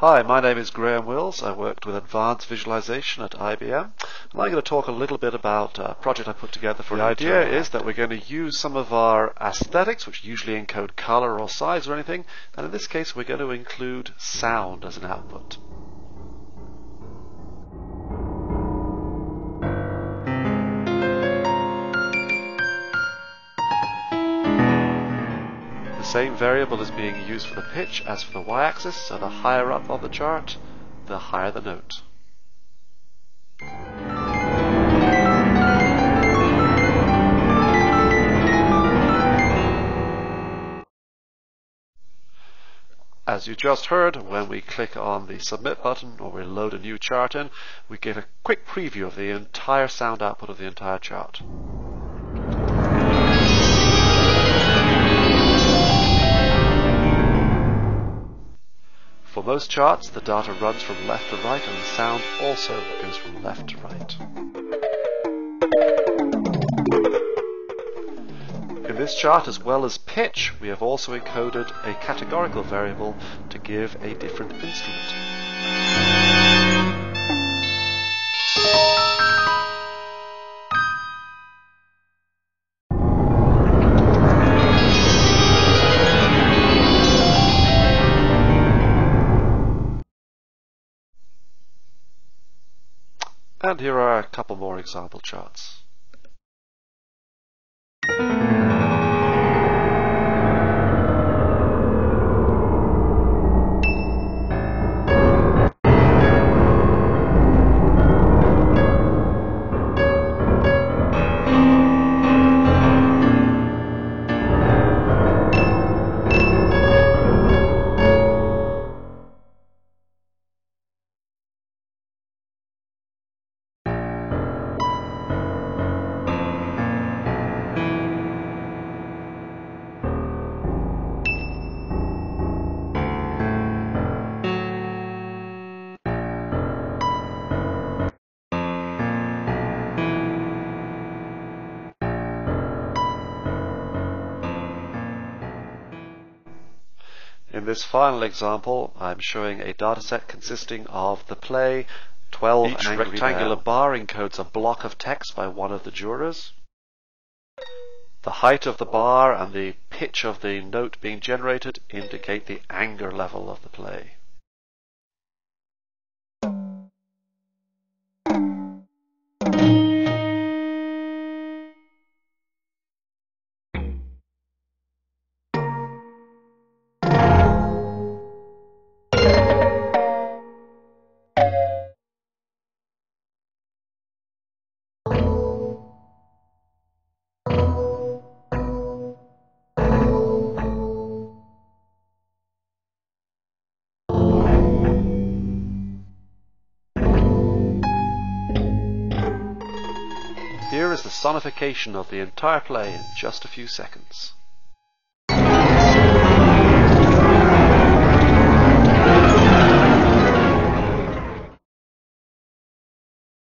Hi, my name is Graham Wills. I worked with advanced visualization at IBM. And I'm going to talk a little bit about a project I put together for the idea is that we're going to use some of our aesthetics, which usually encode color or size or anything, and in this case we're going to include sound as an output. Same variable is being used for the pitch as for the y-axis, so the higher up on the chart, the higher the note. As you just heard, when we click on the submit button or we load a new chart in, we get a quick preview of the entire sound output of the entire chart. Most charts, the data runs from left to right and the sound also goes from left to right. In this chart, as well as pitch, we have also encoded a categorical variable to give a different instrument. And here are a couple more example charts. In this final example, I'm showing a dataset consisting of the play 12 Each rectangular bar encodes a block of text by one of the jurors. The height of the bar and the pitch of the note being generated indicate the anger level of the play. Here is the sonification of the entire play in just a few seconds.